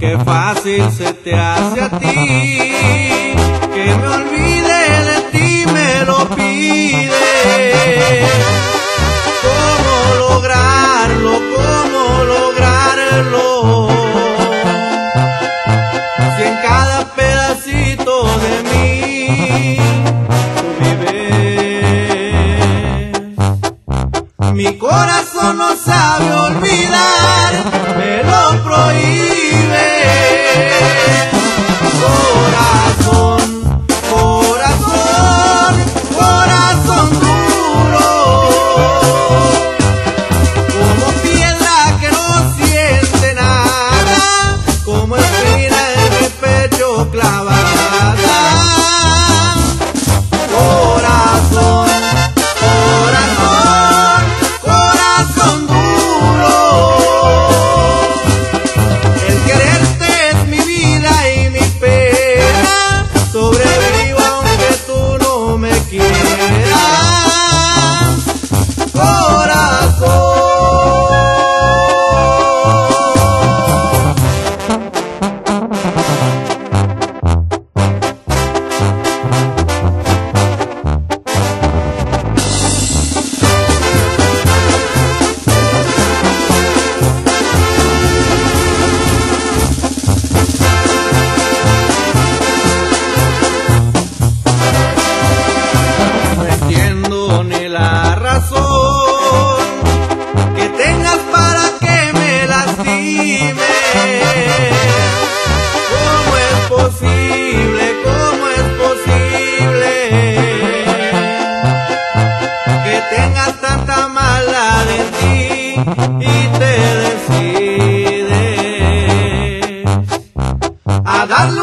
Qué fácil se te hace a ti Si en cada pedacito de mí tú vives, mi corazón no. razón que tengas para que me lastime. ¿Cómo es posible? ¿Cómo es posible que tengas tanta maldad en ti y te decides a darle